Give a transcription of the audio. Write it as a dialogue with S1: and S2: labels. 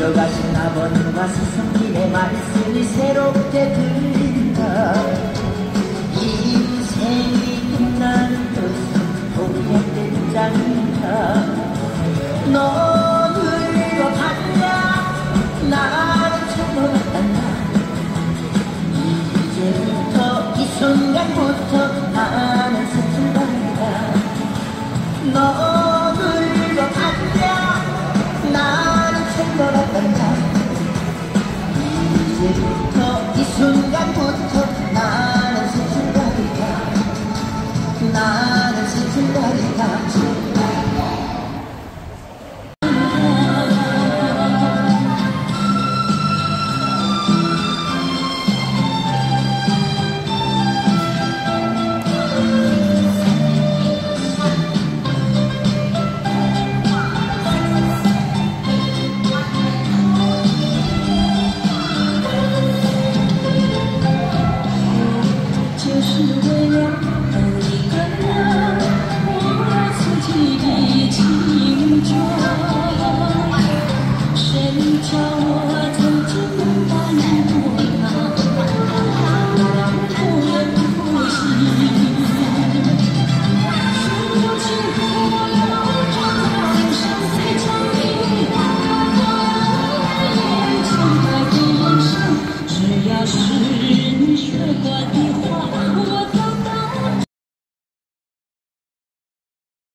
S1: 먼저 가신 아버님과 스승님의 말씀이 새롭게 들린다 인생이 끝나는 것은 동네 끝장이다. 너 순간부터 나는 서툴러이다 나는 서툴러이다